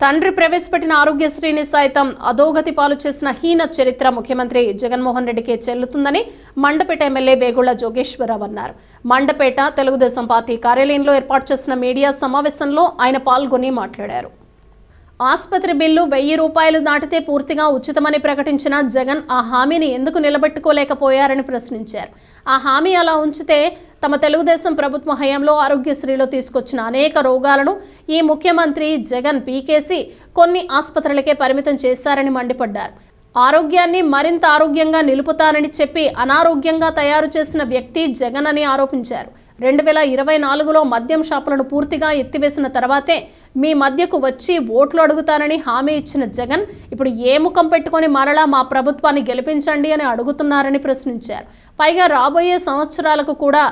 తండ్రి ప్రవేశపెట్టిన ఆరోగ్యశ్రీని సైతం అధోగతి పాలు చేసిన హీన చరిత్ర ముఖ్యమంత్రి జగన్మోహన్ రెడ్డికే చెల్లుతుందని మండపేట ఎమ్మెల్యే వేగుళ్ళ జోగేశ్వరరావు అన్నారు. మండపేట తెలుగుదేశం పార్టీ కార్యాలయంలో ఏర్పాటు చేసిన మీడియా సమావేశంలో ఆయన పాల్గొని మాట్లాడారు. ఆసుపత్రి బిల్లు వెయ్యి రూపాయలు దాటితే పూర్తిగా ఉచితమని ప్రకటించిన జగన్ ఆ హామీని ఎందుకు నిలబెట్టుకోలేకపోయారని ప్రశ్నించారు. ఆ హామీ అలా ఉంచితే తమ తెలుగుదేశం ప్రభుత్వ హయాంలో ఆరోగ్యశ్రీలో తీసుకొచ్చిన అనేక రోగాలను ఈ ముఖ్యమంత్రి జగన్ పీకేసి కొన్ని ఆసుపత్రులకే పరిమితం చేశారని మండిపడ్డారు. ఆరోగ్యాన్ని మరింత ఆరోగ్యంగా నిలుపుతానని చెప్పి అనారోగ్యంగా తయారు చేసిన వ్యక్తి జగన్ అని ఆరోపించారు. రెండు వేల ఇరవై నాలుగులో మద్యం షాపులను పూర్తిగా ఎత్తివేసిన తర్వాతే మీ మధ్యకు వచ్చి ఓట్లు అడుగుతానని హామీ ఇచ్చిన జగన్ ఇప్పుడు ఏ ముఖం పెట్టుకొని మరలా మా ప్రభుత్వాన్ని గెలిపించండి అని అడుగుతున్నారని ప్రశ్నించారు. పైగా రాబోయే సంవత్సరాలకు కూడా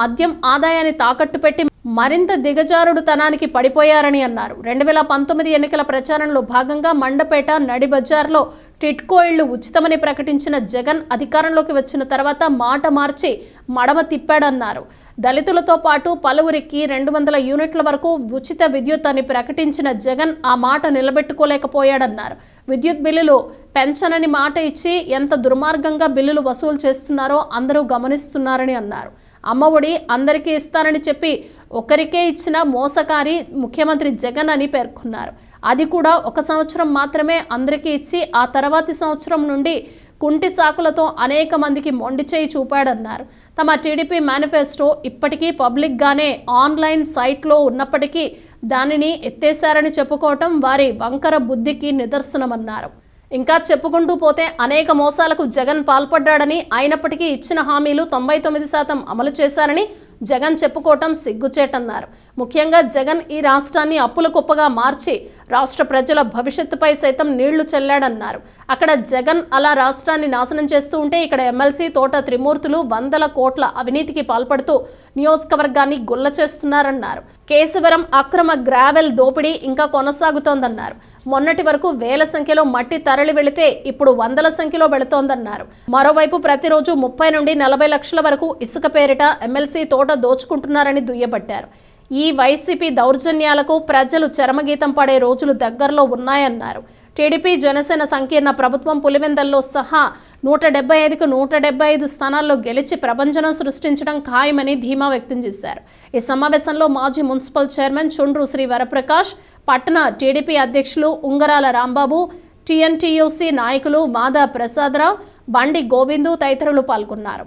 మద్యం ఆదాయాన్ని తాకట్టు పెట్టి మరింత దిగజారుడుతనానికి పడిపోయారని అన్నారు. రెండు వేల పంతొమ్మిది ఎన్నికల ప్రచారంలో భాగంగా మండపేట నడి బజార్లో టిట్కో ఇళ్ళు ఉచితమని ప్రకటించిన జగన్ అధికారంలోకి వచ్చిన తర్వాత మాట మార్చి మడమ తిప్పాడన్నారు. దళితులతో పాటు పలువురికి రెండు వందల యూనిట్ల వరకు ఉచిత విద్యుత్ అని ప్రకటించిన జగన్ ఆ మాట నిలబెట్టుకోలేకపోయాడన్నారు. విద్యుత్ బిల్లులు పెంచనని మాట ఇచ్చి ఎంత దుర్మార్గంగా బిల్లులు వసూలు చేస్తున్నారో అందరూ గమనిస్తున్నారని అన్నారు. అమ్మఒడి అందరికీ ఇస్తానని చెప్పి ఒకరికే ఇచ్చిన మోసకారి ముఖ్యమంత్రి జగన్ అని పేర్కొన్నారు. అది కూడా ఒక సంవత్సరం మాత్రమే అందరికీ ఇచ్చి ఆ తర్వాతి సంవత్సరం నుండి కుంటి సాకులతో అనేక మందికి మొండి చేయి చూపాడన్నారు. తమ టీడీపీ మేనిఫెస్టో ఇప్పటికీ పబ్లిక్గానే ఆన్లైన్ సైట్లో ఉన్నప్పటికీ దానిని ఎత్తేశారని చెప్పుకోవటం వారి వంకర బుద్ధికి నిదర్శనమన్నారు. ఇంకా చెప్పుకుంటూ పోతే అనేక మోసాలకు జగన్ పాల్పడ్డాడని అయినప్పటికీ ఇచ్చిన హామీలు తొంభై తొమ్మిది శాతం అమలు చేశారని జగన్ చెప్పుకోవటం సిగ్గుచేటన్నారు. ముఖ్యంగా జగన్ ఈ రాష్ట్రాన్ని అప్పుల కుప్పగా మార్చి రాష్ట్ర ప్రజల భవిష్యత్తుపై సైతం నీళ్ళు చెల్లాడన్నారు. అక్కడ జగన్ అలా రాష్ట్రాన్ని నాశనం చేస్తూ ఉంటే ఇక్కడ ఎమ్మెల్సీ తోట త్రిమూర్తులు వందల కోట్ల అవినీతికి పాల్పడుతూ నియోజకవర్గాన్ని గుల్ల చేస్తున్నారన్నారు. కేశవరం అక్రమ గ్రావెల్ దోపిడీ ఇంకా కొనసాగుతోందన్నారు. మొన్నటి వరకు వేల సంఖ్యలో మట్టి తరలి వెళితే ఇప్పుడు వందల సంఖ్యలో వెళుతోందన్నారు. మరోవైపు ప్రతిరోజు ముప్పై నుండి నలభై లక్షల వరకు ఇసుక పేరిట ఎమ్మెల్సీ తోట దోచుకుంటున్నారని దుయ్యబట్టారు. ఈ వైసీపీ దౌర్జన్యాలకు ప్రజలు చరమగీతం పడే రోజులు దగ్గరలో ఉన్నాయన్నారు. టీడీపీ జనసేన సంకీర్ణ ప్రభుత్వం పులివెందల్లో సహా నూట డెబ్బై ఐదుకు నూట డెబ్బై ఐదు స్థానాల్లో గెలిచి ప్రభంజనం సృష్టించడం ఖాయమని ధీమా వ్యక్తం చేశారు. ఈ సమావేశంలో మాజీ మున్సిపల్ చైర్మన్ చుండ్రు శ్రీ వరప్రకాష్ పట్టణ టీడీపీ అధ్యక్షులు ఉంగరాల రాంబాబు టీఎన్టీయూసీ నాయకులు మాదా ప్రసాదరావు బండి గోవిందు తదితరులు పాల్గొన్నారు.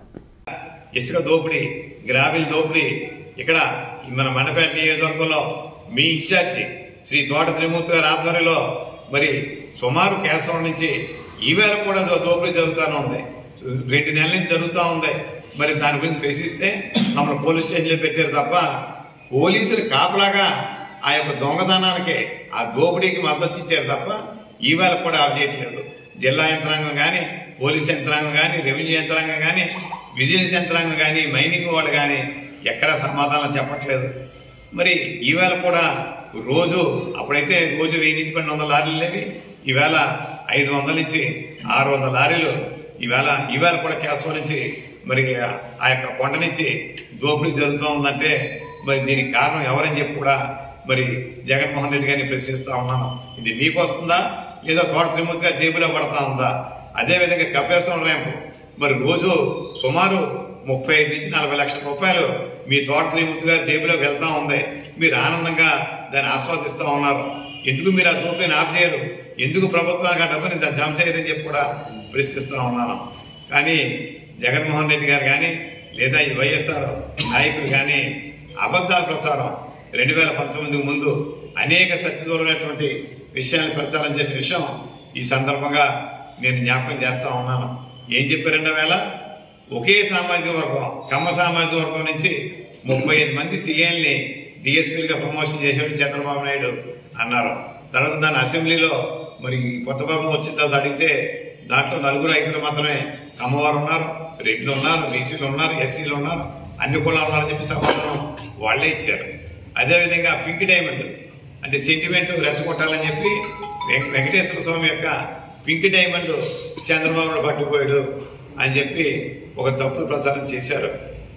ఇసుక దోపిడీ గ్రావిల్ దోపిడీ. ఇక్కడ మన మండపేట నియోజకవర్గంలో మీ ఇన్ఛార్జి శ్రీ తోట త్రిమూర్తి గారి ఆధ్వర్యంలో మరి సుమారు కేశవం నుంచి ఈవేళ కూడా దోపిడీ జరుగుతూనే ఉంది. రెండు నెలల నుంచి జరుగుతూ ఉంది. మరి దాని గురించి ప్రశ్నిస్తే మమ్మల్ని పోలీస్ స్టేషన్లో పెట్టారు తప్ప పోలీసులు కాపలాగా ఆ యొక్క దొంగతనానికి ఆ దోపిడీకి మద్దతు ఇచ్చారు తప్ప ఈవేళ కూడా ఆఫ్ చేయట్లేదు జిల్లా యంత్రాంగం కానీ పోలీస్ యంత్రాంగం కానీ రెవెన్యూ యంత్రాంగం కానీ విజిలెన్స్ యంత్రాంగం కానీ మైనింగ్ వాళ్ళు కానీ ఎక్కడా సమాధానం చెప్పట్లేదు. మరి ఈవేళ కూడా రోజు అప్పుడైతే రోజు వెయ్యి నుంచి పన్నెండు వందల లారీలు లేవి. ఈవేళ ఐదు వందల నుంచి ఆరు వందల లారీలు. ఈవేళ ఈవేళ కూడా కేశవ నుంచి మరి ఆ యొక్క కొండ నుంచి దోపిడీ జరుగుతూ ఉందంటే మరి దీనికి కారణం ఎవరని చెప్పి కూడా మరి జగన్మోహన్ రెడ్డి గారిని ప్రశ్నిస్తా ఉన్నాను. ఇది నీకు వస్తుందా? లేదా తోట త్రిమూర్తి గారి జేబులో పడతా ఉందా? అదే విధంగా కపేశ్వరం ర్యాంపు. మరి రోజు సుమారు ముప్పై ఐదు నుంచి నలభై లక్షల రూపాయలు మీ తోట శ్రీమూర్తి గారి జేబులోకి వెళ్తా ఉంది. మీరు ఆనందంగా దాన్ని ఆస్వాదిస్తూ ఉన్నారు. ఎందుకు మీరు ఆ దోపిడీని ఆఫ్ చేయరు? ఎందుకు ప్రభుత్వానికి ఆ డబ్బుని జమ చేయరని చెప్పి కూడా ప్రశ్నిస్తూ ఉన్నాను. కానీ జగన్మోహన్ రెడ్డి గారు కానీ లేదా ఈ వైఎస్ఆర్ నాయకులు కానీ అబద్ధాల ప్రచారం రెండు వేల పంతొమ్మిది ముందు అనేక సత్యదూరమైనటువంటి విషయాన్ని ప్రచారం చేసిన విషయం ఈ సందర్భంగా నేను జ్ఞాపకం చేస్తా ఉన్నాను. ఏం చెప్పారు రెండో వేళ? ఒకే సామాజిక వర్గం కమ్మ సామాజిక వర్గం నుంచి ముప్పై ఐదు మంది సీఎల్ని డిఎస్పీలుగా ప్రమోషన్ చేసేవాడు చంద్రబాబు నాయుడు అన్నారు. తర్వాత దాని అసెంబ్లీలో మరి కొత్త పాపం వచ్చిన తర్వాత అడిగితే దాంట్లో నలుగురు ఐదుగురు మాత్రమే కమ్మవారు ఉన్నారు రెడ్లు ఉన్నారు బీసీలు ఉన్నారు ఎస్సీలు ఉన్నారు అన్ని కులాలు ఉన్నారని చెప్పి సమాధానం వాళ్ళే ఇచ్చారు. అదేవిధంగా పింక్ డైమండ్ అంటే సెంటిమెంట్ రెచ్చగొట్టాలని చెప్పి వెంకటేశ్వర స్వామి యొక్క పింక్ డైమండ్ చంద్రబాబు పట్టుకుపోయాడు అని చెప్పి ఒక తప్పుడు ప్రచారం చేశారు.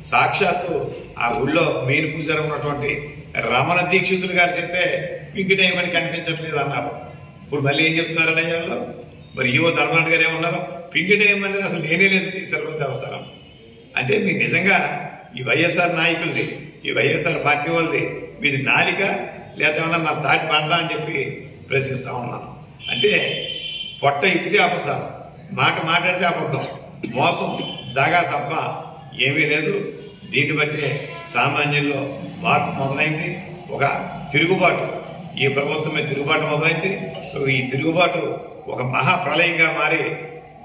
సాక్షాత్తు ఆ ఊళ్ళో మెయిన్ పూజారం ఉన్నటువంటి రమణ దీక్షితులు గారు చెప్తే పింక్ డైమండ్ కనిపించట్లేదు అన్నారు. ఇప్పుడు మళ్ళీ ఏం చెప్తున్నారు అయ్యాళ్ళు మరి ఈవో ధర్మారెడ్డి గారు ఏమన్నారు? పింక్ డైమండ్ అసలు నేనే లేదు తిరుపతి దేవస్థానం. అంటే మీ నిజంగా ఈ వైఎస్ఆర్ నాయకులది ఈ వైఎస్ఆర్ పార్టీ వాళ్ళది మీది నాలిక లేదా ఏమన్నా మరి తాటి బందా అని చెప్పి ప్రశ్నిస్తా ఉన్నాను. అంటే పొట్ట ఇప్పితే అబద్ధాలు. మాట మాట్లాడితే అబద్ధం. మోసం దాగా తప్ప ఏమీ లేదు. దీన్ని బట్టే సామాన్యుల్లో మార్పు మొదలైంది. ఒక తిరుగుబాటు. ఈ ప్రభుత్వమే తిరుగుబాటు మొదలైంది. ఈ తిరుగుబాటు ఒక మహా ప్రళయంగా మారి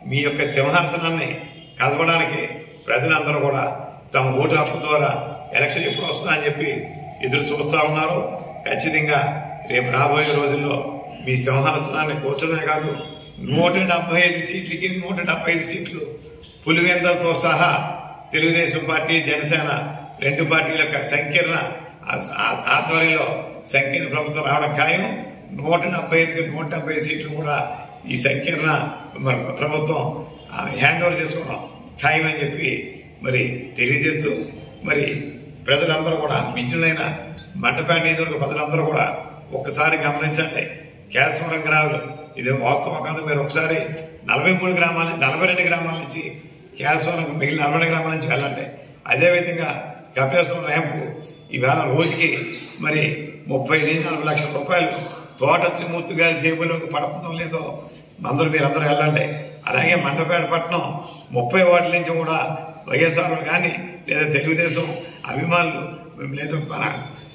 మీ యొక్క సింహాసనాన్ని కదపడానికి ప్రజలందరూ కూడా తమ ఓటు హక్కు ద్వారా ఎలక్షన్ ఎప్పుడు వస్తుందని అని చెప్పి ఎదురు చూస్తూ ఉన్నారు. ఖచ్చితంగా రేపు రాబోయే రోజుల్లో మీ సింహాసనాన్ని కూర్చడమే కాదు నూట డెబ్బై ఐదు సీట్లకి నూట డెబ్బై ఐదు సీట్లు పులివెందలతో సహా తెలుగుదేశం పార్టీ జనసేన రెండు పార్టీల యొక్క సంకీర్ణ ఆ- ఆధ్వర్యంలో సంకీర్ణ ప్రభుత్వం రావడం ఖాయం. నూట డెబ్బై ఐదుకి నూట డెబ్బై ఐదు సీట్లు కూడా ఈ సంకీర్ణ మరి ప్రభుత్వం హ్యాండ్ ఓవర్ చేసుకోవడం ఖాయం అని చెప్పి మరి తెలియజేస్తూ మరి ప్రజలందరూ కూడా మించులైన మండపేట నియోజకవర్గ ప్రజలందరూ కూడా ఒక్కసారి గమనించండి. కేశవరం గ్రామాలు ఇది వాస్తవం కాదు. మీరు ఒకసారి నలభై మూడు గ్రామాల నలభై రెండు గ్రామాల నుంచి కేశవరం మిగిలిన నలభై గ్రామాల నుంచి వెళ్ళండి అదేవిధంగా కపేశ్వరం ర్యాంపు ఈవేళ రోజుకి మరి ముప్పై నుంచి నలభై లక్షల రూపాయలు తోట త్రిమూర్తి గారి జేబులోకి పడుతుందో లేదో అందరూ మీరందరూ వెళ్ళండి అలాగే మండపేట పట్టణం ముప్పై వార్డుల నుంచి కూడా వైఎస్ఆర్ కానీ లేదా తెలుగుదేశం అభిమానులు లేదా మన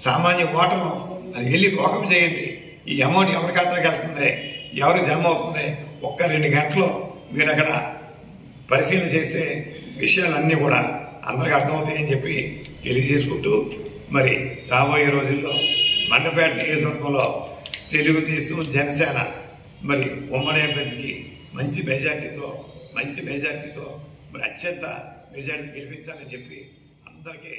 సామాన్య ఓటర్లు అది వెళ్ళి వాకప్ చేయండి. ఈ అమౌంట్ ఎవరి ఖాతాకి వెళ్తుంది? ఎవరికి జమ అవుతుంది? ఒక్క రెండు గంటలు మీరు అక్కడ పరిశీలన చేస్తే విషయాలన్నీ కూడా అందరికి అర్థమవుతాయని చెప్పి తెలియజేసుకుంటూ మరి రాబోయే రోజుల్లో మండపేట నియోజకవర్గంలో తెలుగుదేశం జనసేన మరి ఉమ్మడి అభ్యర్థికి మంచి మెజార్టీతో మంచి మెజార్టీతో మరి అత్యంత మెజార్టీ గెలిపించాలని చెప్పి అందరికీ